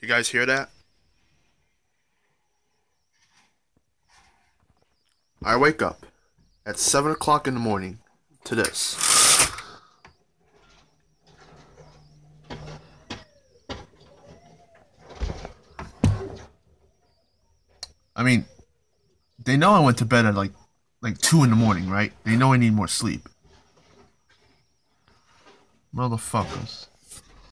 You guys hear that? I wake up at 7 o'clock in the morning to this. I mean, they know I went to bed at like like 2 in the morning, right? They know I need more sleep. Motherfuckers.